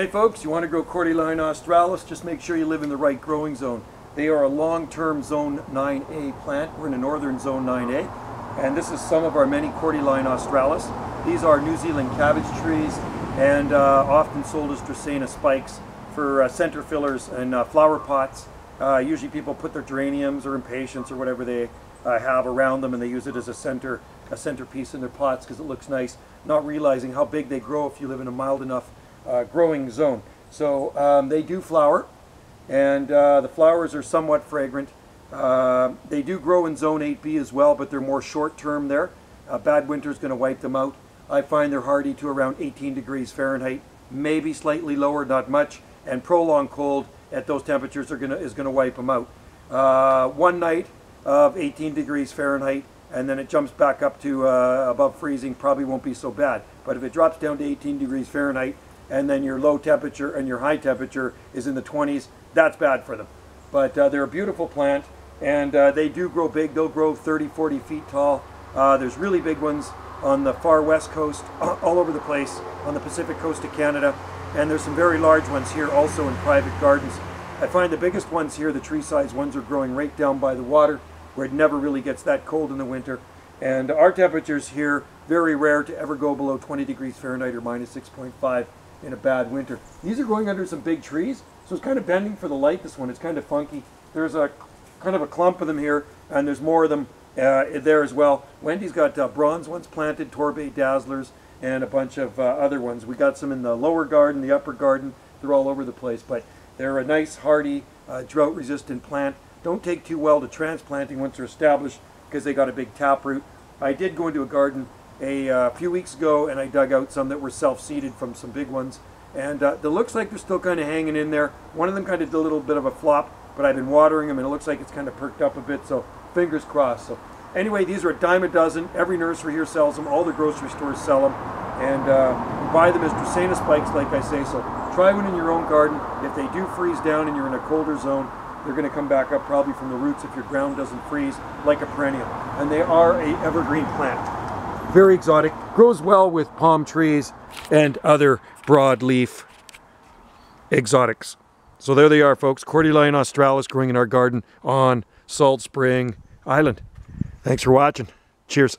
Hey folks, you want to grow Cordyline australis, just make sure you live in the right growing zone. They are a long-term zone 9A plant. We're in a northern zone 9A. And this is some of our many Cordyline australis. These are New Zealand cabbage trees and uh, often sold as Dracaena spikes for uh, center fillers and uh, flower pots. Uh, usually people put their geraniums or impatiens or whatever they uh, have around them and they use it as a center a centerpiece in their pots because it looks nice, not realizing how big they grow if you live in a mild enough uh, growing zone. So um, they do flower, and uh, the flowers are somewhat fragrant. Uh, they do grow in zone 8B as well, but they're more short term there. A bad winter is going to wipe them out. I find they're hardy to around 18 degrees Fahrenheit, maybe slightly lower, not much, and prolonged cold at those temperatures are gonna, is going to wipe them out. Uh, one night of 18 degrees Fahrenheit, and then it jumps back up to uh, above freezing, probably won't be so bad. But if it drops down to 18 degrees Fahrenheit, and then your low temperature and your high temperature is in the 20s, that's bad for them. But uh, they're a beautiful plant, and uh, they do grow big. They'll grow 30, 40 feet tall. Uh, there's really big ones on the far west coast, all over the place, on the Pacific coast of Canada. And there's some very large ones here also in private gardens. I find the biggest ones here, the tree size ones, are growing right down by the water, where it never really gets that cold in the winter. And our temperatures here, very rare to ever go below 20 degrees Fahrenheit or minus 6.5 in a bad winter. These are growing under some big trees, so it's kind of bending for the light, this one. It's kind of funky. There's a kind of a clump of them here, and there's more of them uh, there as well. Wendy's got uh, bronze ones planted, Torbay Dazzlers, and a bunch of uh, other ones. We got some in the lower garden, the upper garden. They're all over the place, but they're a nice, hardy, uh, drought-resistant plant. Don't take too well to transplanting once they're established because they got a big taproot. I did go into a garden a uh, few weeks ago and I dug out some that were self-seeded from some big ones. And uh, it looks like they're still kind of hanging in there. One of them kind of did a little bit of a flop, but I've been watering them and it looks like it's kind of perked up a bit, so fingers crossed. So anyway, these are a dime a dozen. Every nursery here sells them. All the grocery stores sell them. And uh, buy them as Dracaena spikes, like I say. So try one in your own garden. If they do freeze down and you're in a colder zone, they're going to come back up probably from the roots if your ground doesn't freeze like a perennial. And they are a evergreen plant very exotic, grows well with palm trees and other broadleaf exotics. So there they are, folks. Cordyline australis growing in our garden on Salt Spring Island. Thanks for watching. Cheers.